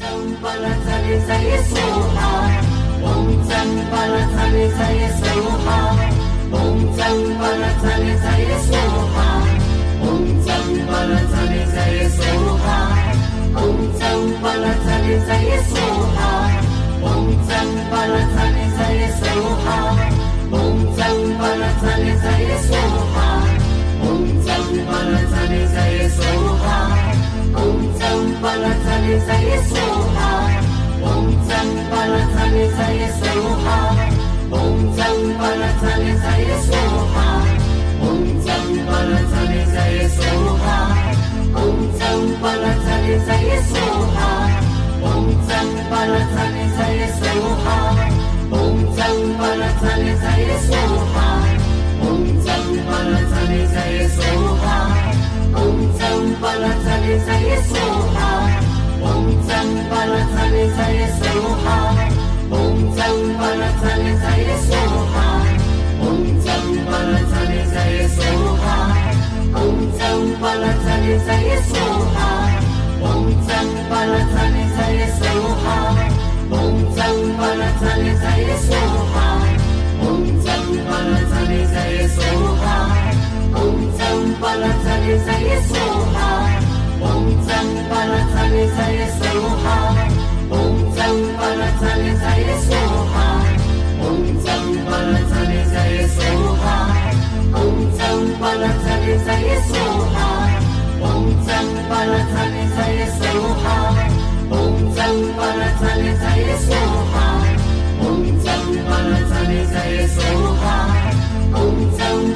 Hallelujah. 巴拉扎里萨也梭哈嗡占巴拉扎里梭哈嗡占巴拉扎里 مرة سيسلوها ممتن مرة سيسلوها ممتن مرة سيسلوها ممتن مرة سيسلوها ممتن مرة سيسلوها ممتن مرة سيسلوها ممتن مرة سيسلوها ممتن مرة سيسلوها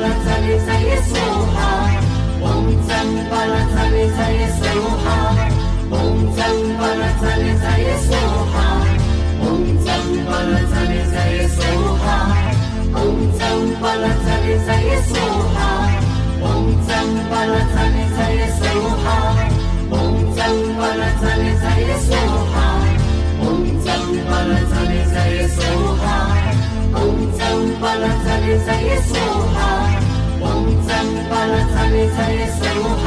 Palacaliza so Om 嗡占巴拉查理查耶梭哈嗡占巴拉查理查耶梭哈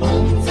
嗡占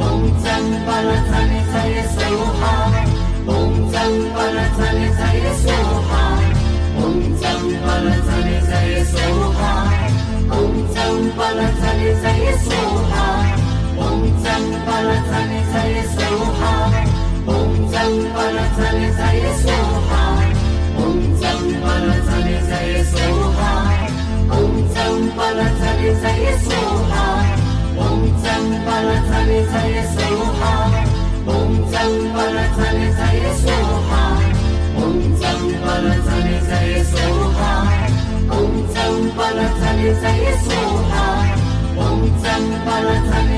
Om Zang Bala Zang Zang Zang 巴耶梭嗡江巴拉扎尼撒耶嗡江巴拉扎尼撒耶嗡江巴拉扎尼撒耶嗡江巴拉扎尼撒耶嗡江巴拉扎尼撒耶嗡江巴拉扎尼撒耶嗡江巴拉扎尼撒耶在也说不好我们怎么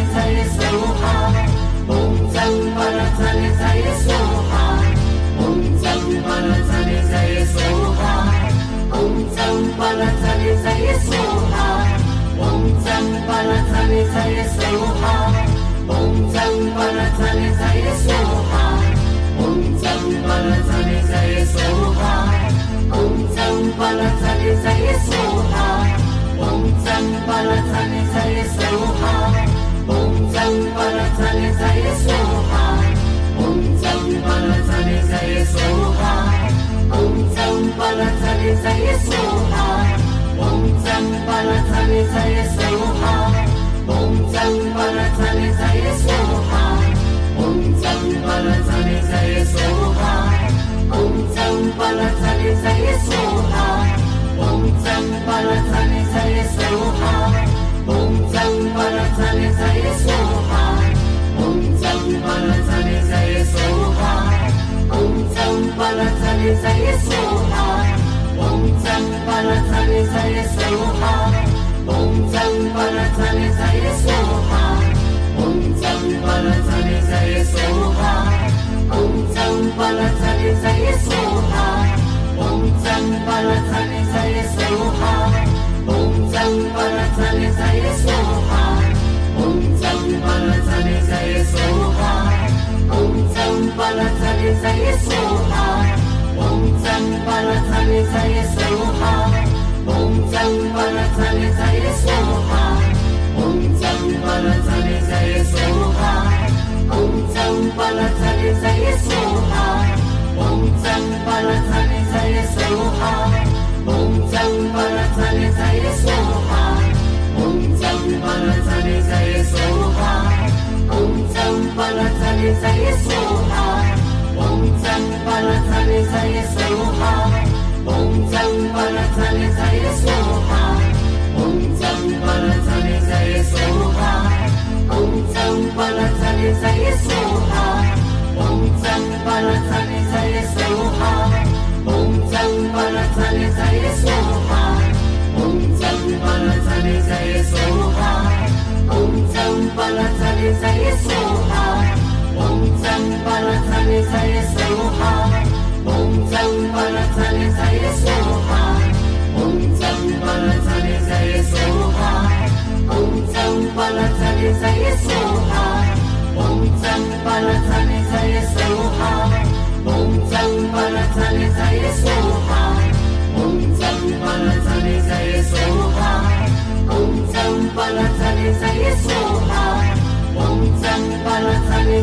Om Jam Palatani 增巴拉萨列萨耶娑哈，嗡增巴拉萨列萨耶娑哈。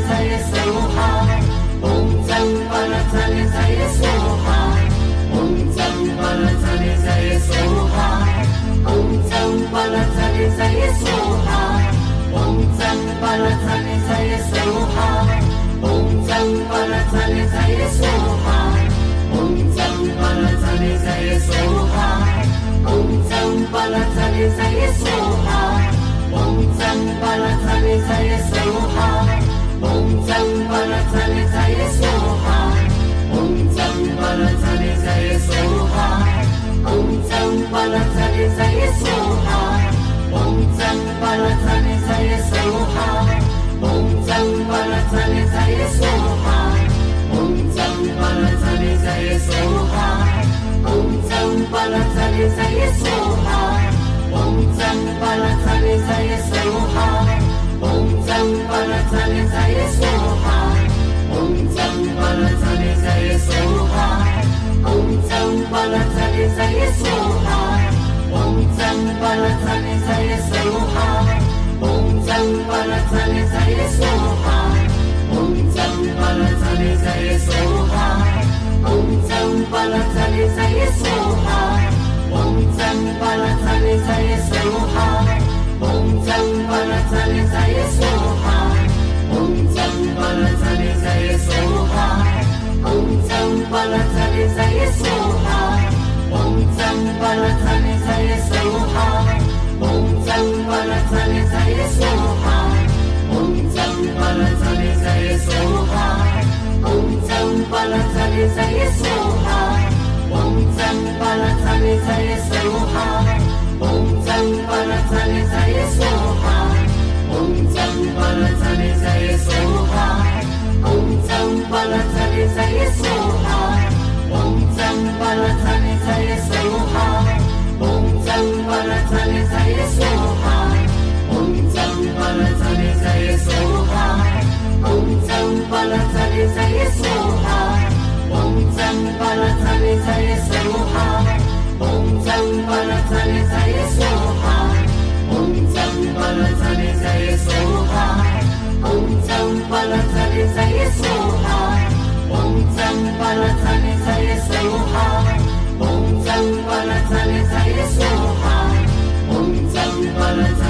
采野蒿哈风将巴拉采哈风将巴拉采野蒿哈风将巴拉采野蒿哈风将巴拉采野蒿哈风将巴拉采野蒿哈风将巴拉采野蒿哈风将巴拉采野蒿哈风将巴拉采野蒿哈风哈 Yesuha. balança, lisa e suave. Balance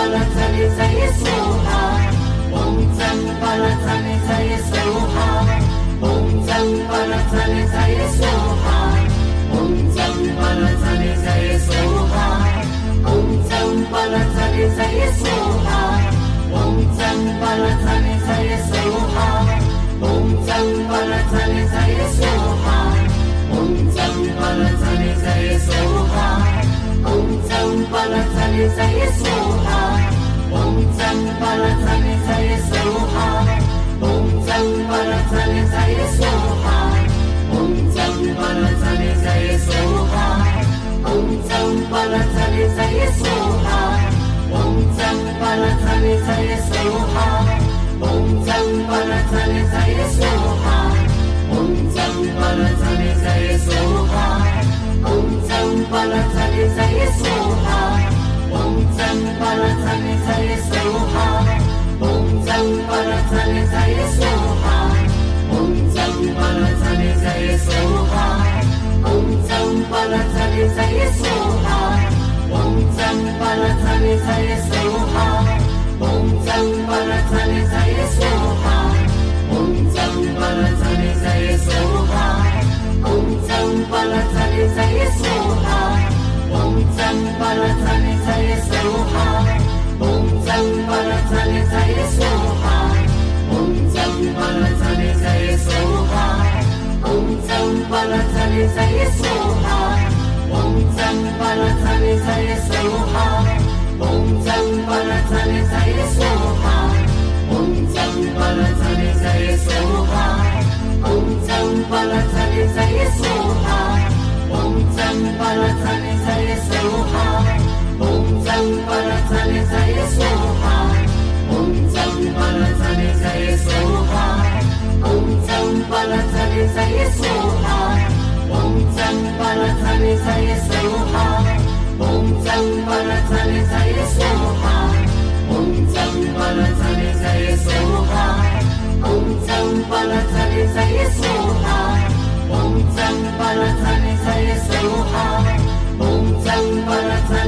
巴扎嗡巴拉扎尼在耶稣哈嗡赞巴拉扎尼在耶稣哈嗡赞巴拉扎尼在耶稣哈嗡赞巴拉扎尼在耶稣哈嗡赞巴拉扎尼在耶稣哈嗡赞巴拉扎尼在耶稣哈嗡赞巴拉扎尼在耶稣哈嗡扎嗡巴拉扎尼在耶稣 Om Zang Palatani Zayasuha Om Om Jai Om Jai Om Jai Om Jai Om Jai Om Om Jai Om Jai Om Om Jai Om Jai Om Om Jai Om Jai Om Om Jai Om Jai Om Om Jai Om Jai Om Om Jai Om Jai Om Om Jai Om Jai Om Om Jai Om Jai Om Om Jai Om Jai Om Om Jai Om Jai Om Om Jai Om Jai Om บ่จําปาล่าใ巴拉ส่เยสุไห巴拉จํ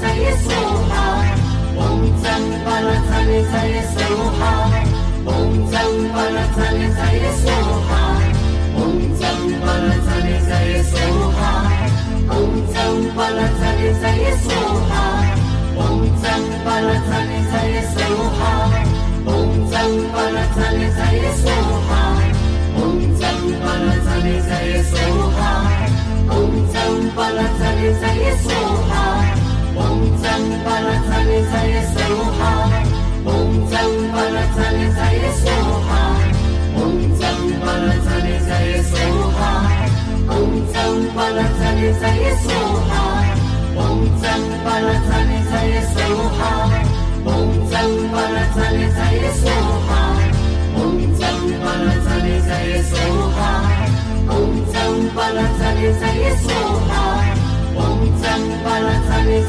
ใ也สุ我们าพองค์จั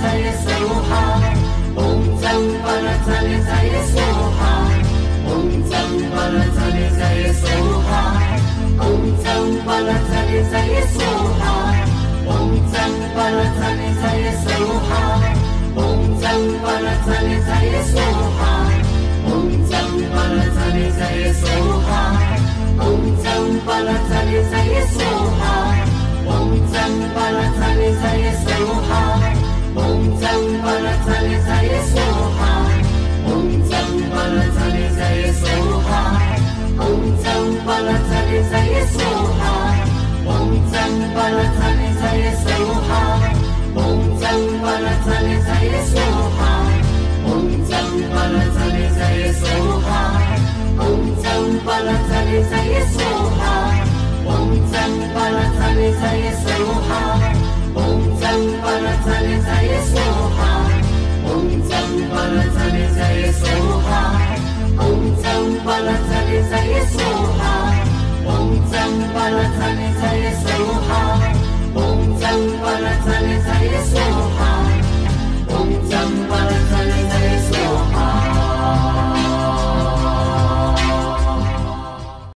在一起说哈风筝断了这里才有家说哈风筝断了这里才有家说哈风筝断了这里才有家说哈风筝断了这里才 Yes, sir.